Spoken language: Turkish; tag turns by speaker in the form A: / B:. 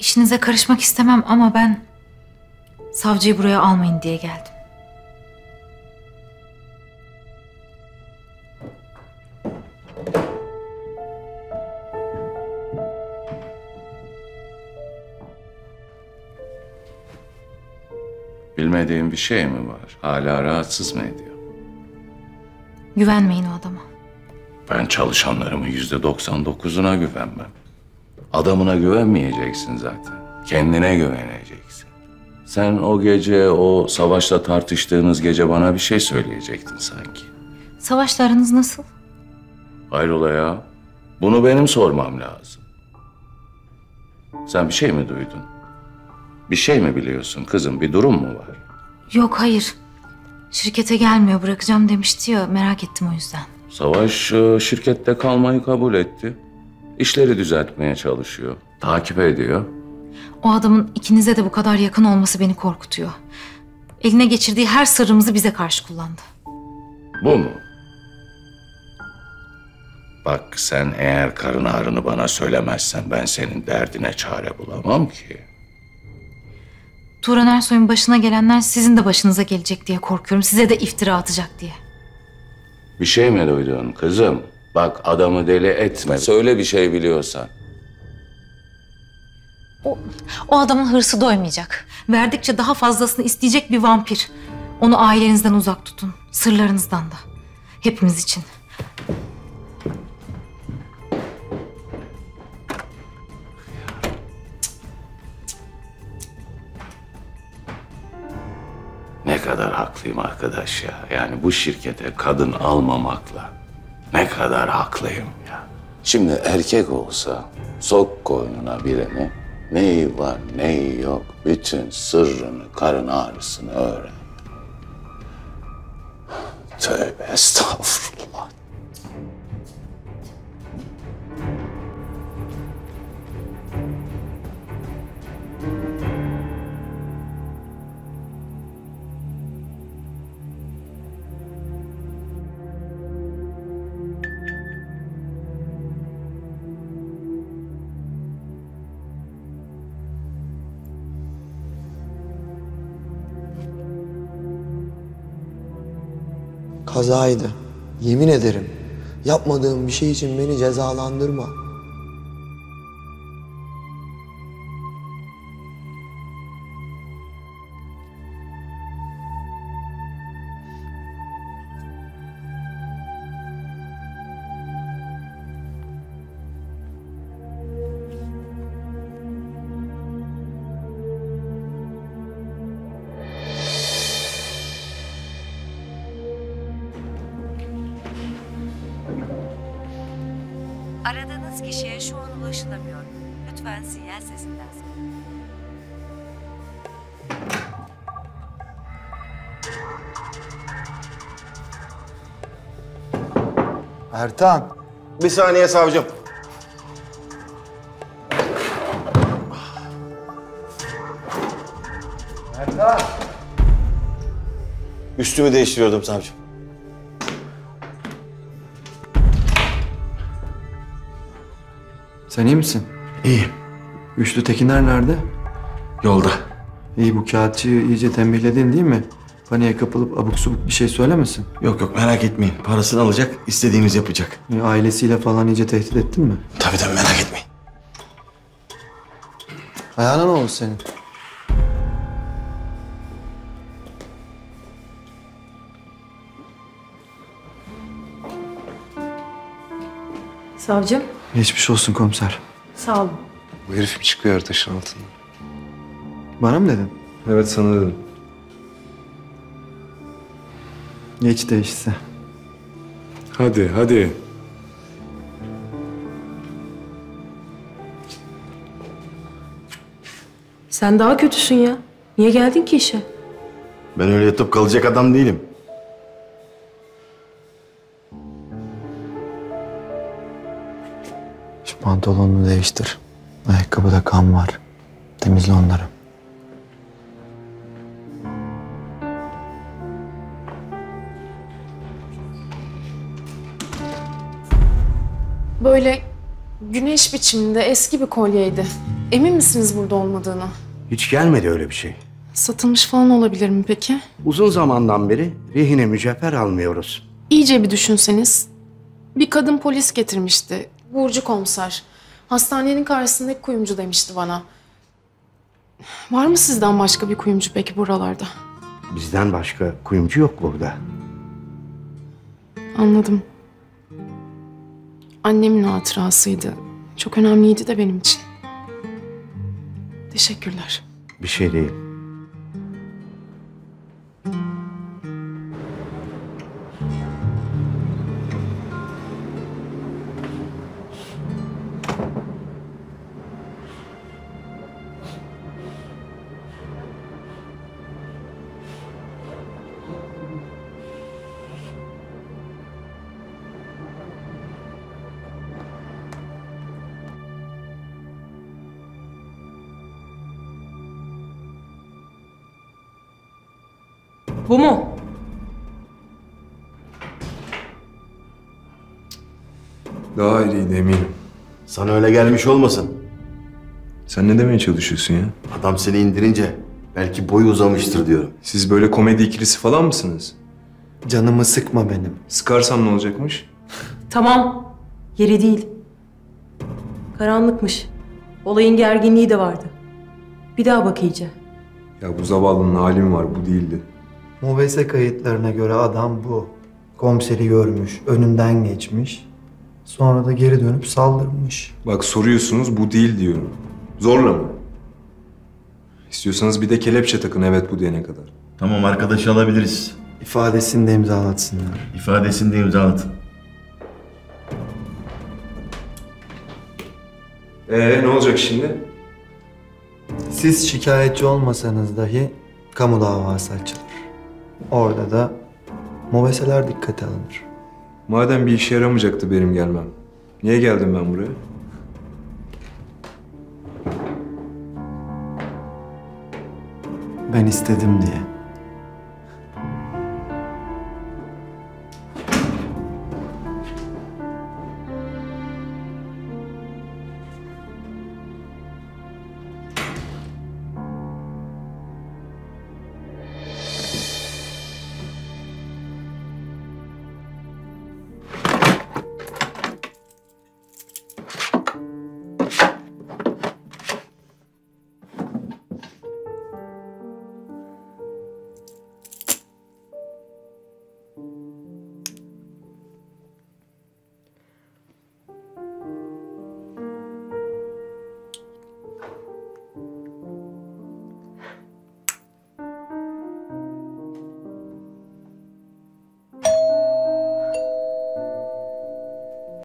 A: işinize karışmak istemem ama ben savcıyı buraya almayın diye geldim.
B: Bilmediğin bir şey mi var? Hala rahatsız mı ediyor?
A: Güvenmeyin o adama.
B: Ben çalışanlarımın yüzde 99'una güvenmem. Adamına güvenmeyeceksin zaten. Kendine güveneceksin. Sen o gece, o savaşla tartıştığınız gece bana bir şey söyleyecektin sanki.
A: Savaşla aranız nasıl?
B: Hayrola ya? Bunu benim sormam lazım. Sen bir şey mi duydun? Bir şey mi biliyorsun kızım? Bir durum mu var?
A: Yok hayır. Şirkete gelmiyor bırakacağım demişti ya merak ettim o yüzden.
B: Savaş e, şirkette kalmayı kabul etti. İşleri düzeltmeye çalışıyor. Takip ediyor.
A: O adamın ikinize de bu kadar yakın olması beni korkutuyor. Eline geçirdiği her sırrımızı bize karşı kullandı.
B: Bu mu? Bak sen eğer karın ağrını bana söylemezsen ben senin derdine çare bulamam ki.
A: Turan Ersoy'un başına gelenler sizin de başınıza gelecek diye korkuyorum. Size de iftira atacak diye.
B: Bir şey mi duydun kızım? Bak adamı deli etme. Söyle bir şey biliyorsan.
A: O, o adamın hırsı doymayacak. Verdikçe daha fazlasını isteyecek bir vampir. Onu ailenizden uzak tutun. Sırlarınızdan da. Hepimiz için.
B: Ne kadar haklıyım arkadaş ya. Yani bu şirkete kadın almamakla ne kadar haklıyım ya. Şimdi erkek olsa sok koynuna birini neyi var neyi yok bütün sırrını karın ağrısını öğren. Tövbe estağfurullah.
C: Kazaydı. Yemin ederim. Yapmadığım bir şey için beni cezalandırma.
D: Aradığınız kişiye şu an ulaşılamıyor. Lütfen sinyal sesinden sonra.
C: Ertan.
E: Bir saniye savcım. Üstümü değiştiriyordum savcım.
F: Sen iyi misin?
E: İyi.
F: Üçlü Tekinler nerede?
E: Yolda.
F: İyi bu kağıtçıyı iyice tembihledin değil mi? Paniğe kapılıp abuk subuk bir şey söylemesin.
E: Yok yok merak etmeyin. Parasını alacak, istediğimiz yapacak.
F: E, ailesiyle falan iyice tehdit ettin mi?
E: Tabii tabii merak etmeyin.
C: Ayağına ne oldu senin?
G: Savcım,
F: Geçmiş olsun komiser.
G: sağ olun.
H: Bu herif mi çıkıyor taşın altından?
F: Bana mı dedin?
H: Evet sana dedim.
F: Geç de işte.
H: Hadi hadi.
G: Sen daha kötüsün ya. Niye geldin ki işe?
E: Ben öyle yatıp kalacak adam değilim.
C: Pantolonunu değiştir. Ayakkabıda kan var. Temizle onları.
I: Böyle güneş biçiminde eski bir kolyeydi. Emin misiniz burada olmadığını?
J: Hiç gelmedi öyle bir şey.
I: Satılmış falan olabilir mi peki?
J: Uzun zamandan beri rehine mücevher almıyoruz.
I: İyice bir düşünseniz. Bir kadın polis getirmişti. Burcu komiser. Hastanenin karşısındaki kuyumcu demişti bana. Var mı sizden başka bir kuyumcu peki buralarda?
J: Bizden başka kuyumcu yok burada.
I: Anladım. Annemin hatırasıydı. Çok önemliydi de benim için. Teşekkürler.
J: Bir şey değil.
G: Bu mu?
H: Daha iriydi eminim.
E: Sana öyle gelmiş olmasın.
H: Sen ne demeye çalışıyorsun ya?
E: Adam seni indirince belki boyu uzamıştır diyorum.
H: Siz böyle komedi ikilisi falan mısınız?
C: Canımı sıkma benim.
H: Sıkarsam ne olacakmış?
G: Tamam. Yeri değil. Karanlıkmış. Olayın gerginliği de vardı. Bir daha bak iyice.
H: Ya bu zavallının hali mi var bu değildi.
C: Mobese kayıtlarına göre adam bu. Komiseri görmüş, önünden geçmiş. Sonra da geri dönüp saldırmış.
H: Bak soruyorsunuz bu değil diyorum. Zorla mı? İstiyorsanız bir de kelepçe takın evet bu diyene kadar.
E: Tamam arkadaşı alabiliriz.
C: İfadesini de imzalatsınlar.
E: İfadesini de imzalatın.
H: Ee ne olacak şimdi?
C: Siz şikayetçi olmasanız dahi kamu davası açılır. Orada da mobeseler dikkate alınır.
H: Madem bir işe yaramayacaktı benim gelmem. Niye geldim ben buraya?
C: Ben istedim diye.